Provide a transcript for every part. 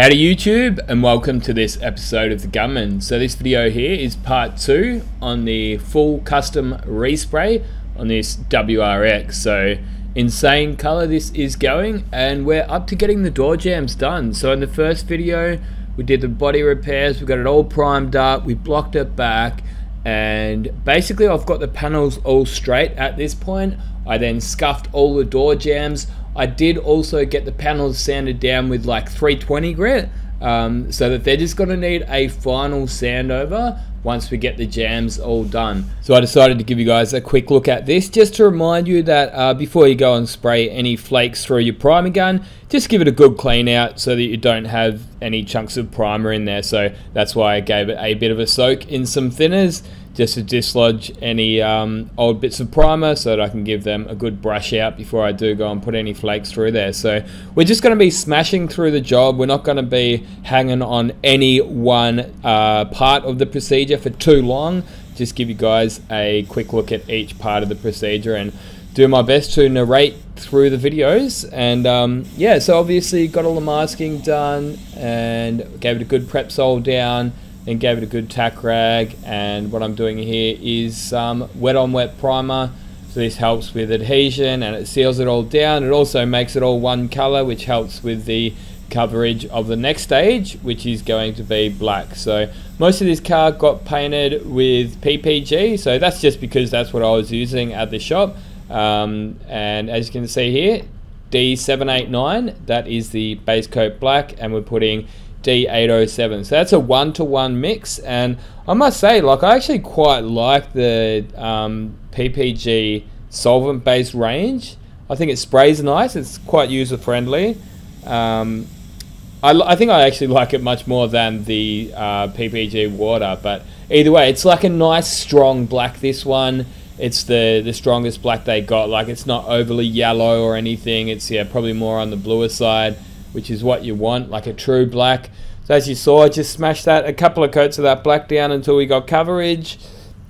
Howdy YouTube and welcome to this episode of The Gunman. So this video here is part 2 on the full custom respray on this WRX. So insane color this is going and we're up to getting the door jambs done. So in the first video we did the body repairs, we got it all primed up, we blocked it back and basically I've got the panels all straight at this point. I then scuffed all the door jambs I did also get the panels sanded down with like 320 grit um, so that they're just going to need a final sand over once we get the jambs all done. So I decided to give you guys a quick look at this just to remind you that uh, before you go and spray any flakes through your primer gun, just give it a good clean out so that you don't have any chunks of primer in there. So that's why I gave it a bit of a soak in some thinners just to dislodge any um, old bits of primer so that I can give them a good brush out before I do go and put any flakes through there. So we're just going to be smashing through the job. We're not going to be hanging on any one uh, part of the procedure for too long. Just give you guys a quick look at each part of the procedure and do my best to narrate through the videos and um, yeah so obviously got all the masking done and gave it a good Prepsol down and gave it a good tack rag. And what I'm doing here is um, wet on wet primer. So this helps with adhesion and it seals it all down. It also makes it all one color which helps with the coverage of the next stage which is going to be black. So most of this car got painted with PPG so that's just because that's what I was using at the shop. Um, and as you can see here D789 that is the base coat black. And we're putting D807. So that's a one-to-one -one mix, and I must say, like I actually quite like the um, PPG solvent-based range. I think it sprays nice. It's quite user-friendly. Um, I, I, think I actually like it much more than the uh, PPG water, but either way, it's like a nice strong black. This one, it's the the strongest black they got. Like it's not overly yellow or anything. It's yeah probably more on the bluer side which is what you want, like a true black. So as you saw, I just smashed that, a couple of coats of that black down until we got coverage.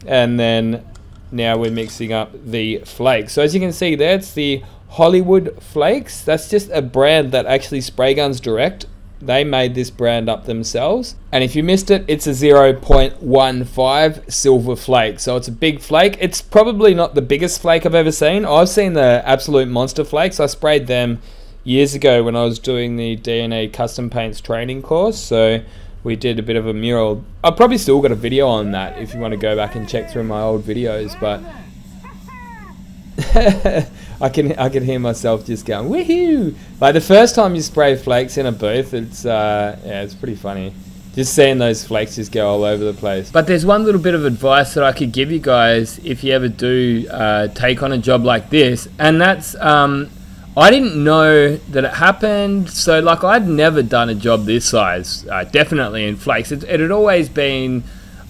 And then now we're mixing up the flakes. So as you can see there, it's the Hollywood Flakes. That's just a brand that actually spray guns direct. They made this brand up themselves. And if you missed it, it's a 0.15 silver flake. So it's a big flake. It's probably not the biggest flake I've ever seen. I've seen the absolute monster flakes. I sprayed them years ago when I was doing the DNA custom paints training course. So we did a bit of a mural. I've probably still got a video on that if you want to go back and check through my old videos, but I can I can hear myself just going woohoo! Like the first time you spray flakes in a booth, it's uh, yeah, it's pretty funny. Just seeing those flakes just go all over the place. But there's one little bit of advice that I could give you guys if you ever do uh, take on a job like this, and that's um, I didn't know that it happened. So, like, I'd never done a job this size, uh, definitely in flakes. It, it, had always been,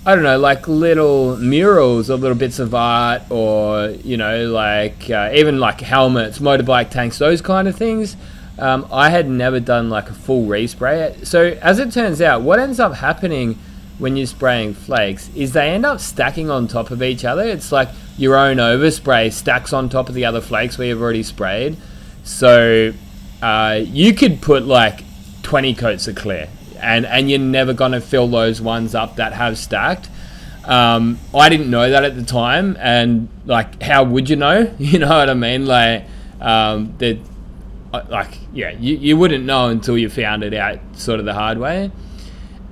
I don't know, like little murals or little bits of art or, you know, like uh, even like helmets, motorbike tanks, those kind of things. Um, I had never done like a full respray. So, as it turns out, what ends up happening when you're spraying flakes is they end up stacking on top of each other. It's like your own overspray stacks on top of the other flakes where you've already sprayed. So uh, you could put like 20 coats of clear, and and you're never gonna fill those ones up that have stacked. Um, I didn't know that at the time, and like, how would you know? You know what I mean? Like, um, that, uh, like, yeah, you, you wouldn't know until you found it out, sort of the hard way.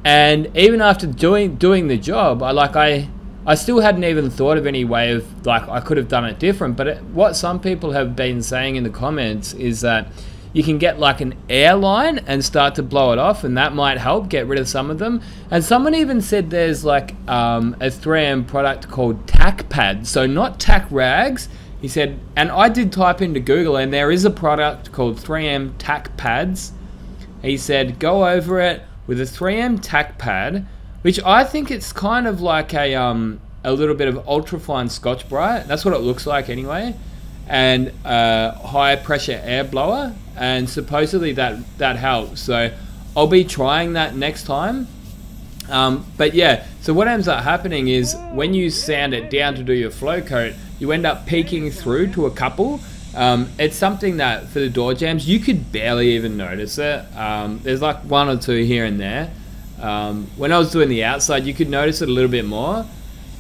And even after doing doing the job, I like I I still hadn't even thought of any way of like I could have done it different. But it, what some people have been saying in the comments is that you can get like an airline and start to blow it off, and that might help get rid of some of them. And someone even said there's like um, a 3M product called Tack Pad, so not tack rags. He said, and I did type into Google, and there is a product called 3M Tack Pads. He said, go over it with a 3M Tack Pad which I think it's kind of like a um a little bit of ultrafine Scotch Brite. That's what it looks like anyway, and a high pressure air blower, and supposedly that that helps. So I'll be trying that next time. Um, but yeah, so what ends up happening is when you sand it down to do your flow coat, you end up peeking through to a couple, um, it's something that for the door jambs, you could barely even notice it. Um, there's like one or two here and there. Um, when I was doing the outside, you could notice it a little bit more.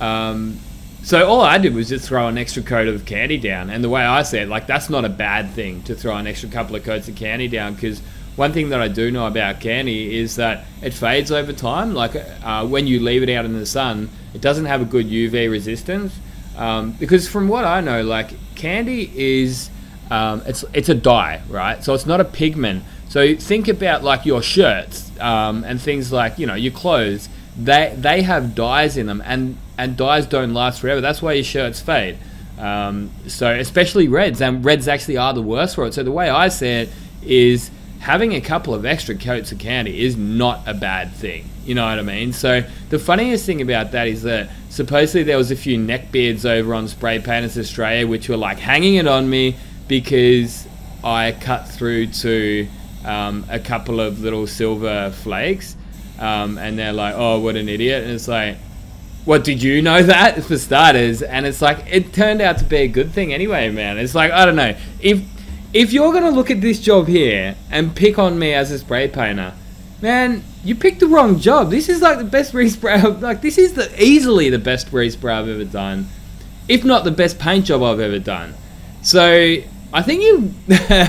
Um, so all I did was just throw an extra coat of candy down, and the way I it, like that's not a bad thing to throw an extra couple of coats of candy down because one thing that I do know about candy is that it fades over time. Like uh, when you leave it out in the sun, it doesn't have a good UV resistance. Um, because from what I know, like candy is um, it's it's a dye, right? So it's not a pigment. So think about like your shirts um, and things like you know your clothes. They they have dyes in them, and and dyes don't last forever. That's why your shirts fade. Um, so especially reds, and reds actually are the worst for it. So the way I see it is having a couple of extra coats of candy is not a bad thing. You know what I mean? So the funniest thing about that is that supposedly there was a few neckbeards over on Spray Painters Australia which were like hanging it on me because I cut through to um, a couple of little silver flakes. Um, and they're like, oh, what an idiot. And it's like, what did you know that for starters? And it's like, it turned out to be a good thing anyway, man. It's like, I don't know. If if you're gonna look at this job here and pick on me as a spray painter, man, you picked the wrong job. This is like the best respray. Like this is the easily the best respray I've ever done, if not the best paint job I've ever done. So I think you,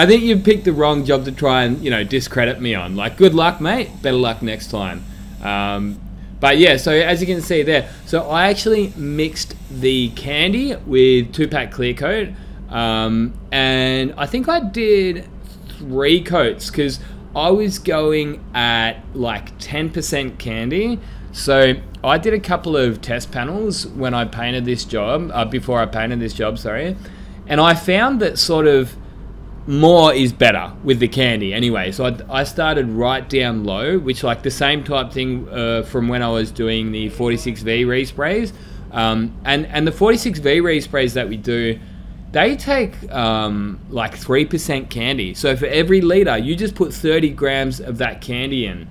I think you picked the wrong job to try and you know discredit me on. Like good luck, mate. Better luck next time. Um, but yeah, so as you can see there, so I actually mixed the candy with two pack clear coat. Um, and I think I did three coats because I was going at like 10% candy. So I did a couple of test panels when I painted this job, uh, before I painted this job, sorry. And I found that sort of more is better with the candy anyway. So I, I started right down low, which like the same type thing uh, from when I was doing the 46V resprays. Um, and, and the 46V resprays that we do, they take um, like 3% candy. So for every liter, you just put 30 grams of that candy in.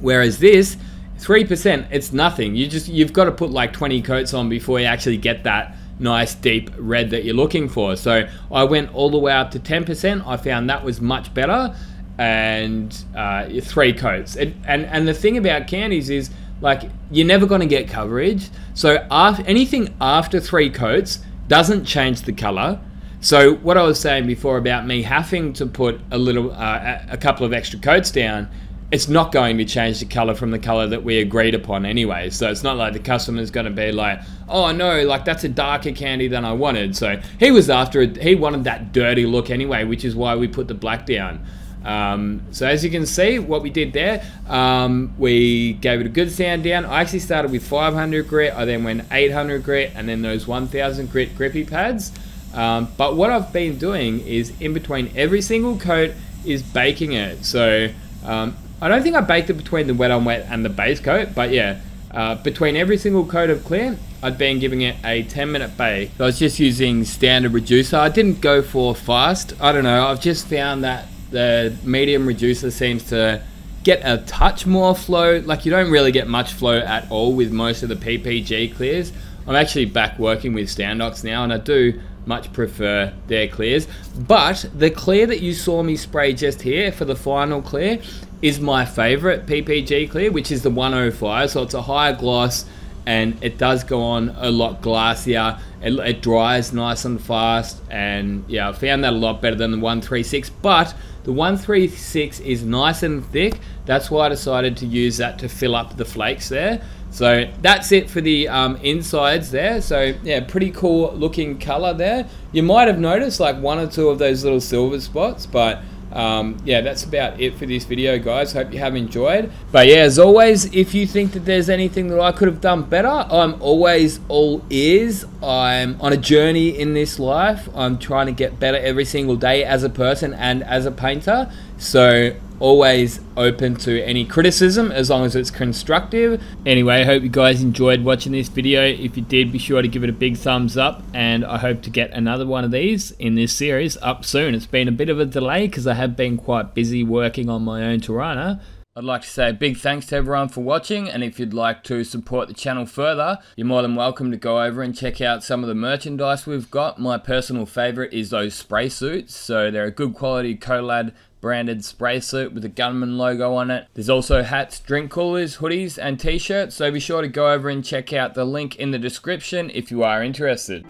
Whereas this, 3%, it's nothing. You just, you've got to put like 20 coats on before you actually get that nice deep red that you're looking for. So I went all the way up to 10%. I found that was much better. And uh, three coats. And, and, and the thing about candies is like you're never going to get coverage. So after, anything after three coats, doesn't change the color. So what I was saying before about me having to put a little, uh, a couple of extra coats down, it's not going to change the color from the color that we agreed upon anyway. So it's not like the customer's going to be like, oh no, like that's a darker candy than I wanted. So he was after it. He wanted that dirty look anyway, which is why we put the black down. Um, so as you can see, what we did there, um, we gave it a good sand down. I actually started with 500 grit, I then went 800 grit, and then those 1000 grit grippy pads. Um, but what I've been doing is in between every single coat is baking it. So um, I don't think I baked it between the wet on wet and the base coat, but yeah, uh, between every single coat of clear, I'd been giving it a 10 minute bake. I was just using standard reducer. I didn't go for fast. I don't know, I've just found that the medium reducer seems to get a touch more flow. Like you don't really get much flow at all with most of the PPG clears. I'm actually back working with Standox now and I do much prefer their clears. But the clear that you saw me spray just here for the final clear is my favorite PPG clear, which is the 105. So it's a higher gloss and it does go on a lot glassier. It, it dries nice and fast and yeah, I found that a lot better than the 136. But the 136 is nice and thick. That's why I decided to use that to fill up the flakes there. So that's it for the um, insides there. So yeah, pretty cool looking color there. You might have noticed like one or two of those little silver spots, but um, yeah, that's about it for this video, guys. Hope you have enjoyed. But yeah, as always, if you think that there's anything that I could have done better, I'm always all ears. I'm on a journey in this life. I'm trying to get better every single day as a person and as a painter. So always open to any criticism as long as it's constructive. Anyway, I hope you guys enjoyed watching this video. If you did, be sure to give it a big thumbs up and I hope to get another one of these in this series up soon. It's been a bit of a delay because I have been quite busy working on my own Torana, I'd like to say a big thanks to everyone for watching, and if you'd like to support the channel further, you're more than welcome to go over and check out some of the merchandise we've got. My personal favourite is those spray suits, so they're a good quality Colad branded spray suit with the gunman logo on it. There's also hats, drink coolers, hoodies, and t-shirts, so be sure to go over and check out the link in the description if you are interested.